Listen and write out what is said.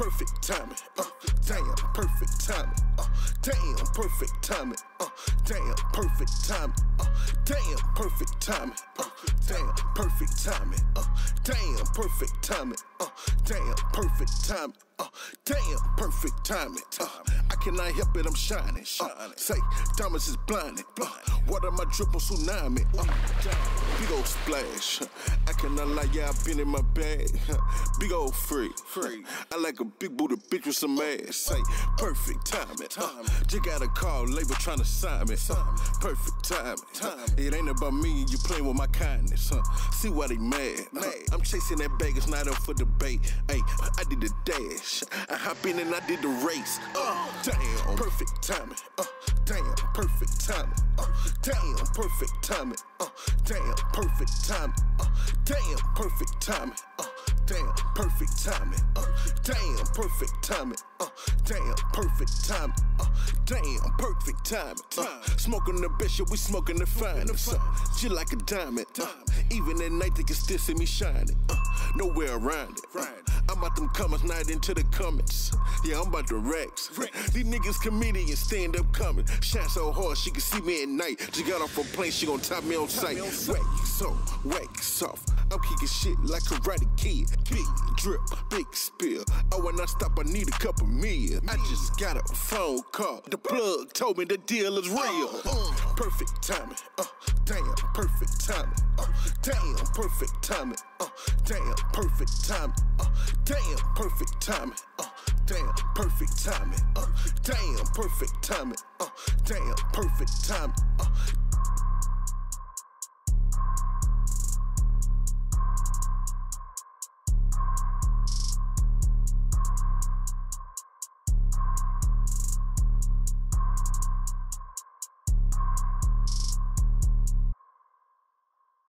perfect timing. Uh, damn, perfect timing. Uh, damn, perfect timing. Uh, damn, perfect timing. Uh, damn, perfect timing. Uh, damn, perfect timing. Uh, damn, perfect timing. Uh, damn, perfect timing. Uh, damn, perfect timing. Uh, I cannot help it, I'm shining. Uh, say, diamonds is blinding. Uh, water my drip on tsunami. Uh, big old splash. I cannot lie, yeah, I been in my bag. Big old freak. Freak. I like a big booty bitch with some ass. Say, perfect timing. Uh, just got a call, label trying to sign me. Uh, perfect timing. Uh, it ain't about me, you playing with my kindness. Huh? See why they mad. Uh, I'm chasing that bag, it's not up for debate. Hey, I did the dash. I hop in and I did the race. Uh, damn, perfect timing. Uh, damn, perfect timing. Uh, damn, perfect timing. Uh, damn, perfect timing. Uh, damn, perfect timing. Uh, damn, perfect timing. Uh, damn, perfect timing. Uh, damn, perfect timing. Uh, damn, perfect timing. Uh, smoking the yeah, we smoking the finest. Uh, just like a diamond. Uh, even at night, they can still see me shining. Uh, nowhere around it. Uh, I'm out them comments, not into the comments. Yeah, I'm about to Rex. These niggas comedians stand up coming. Shine so hard, she can see me at night. She got off a plane, she gon' top me on sight. Whack so, whack soft. I'm kicking shit like Karate Kid. Big drip, big spill. Oh, when I stop, I need a couple meal. I just got a phone call. The plug told me the deal is real. Uh, perfect timing. Uh, damn, perfect timing. Uh, damn, perfect timing. Damn, perfect timing. Uh, damn, perfect timing. Uh, damn, perfect timing. Uh, damn, perfect timing. Uh, damn, perfect timing. Uh,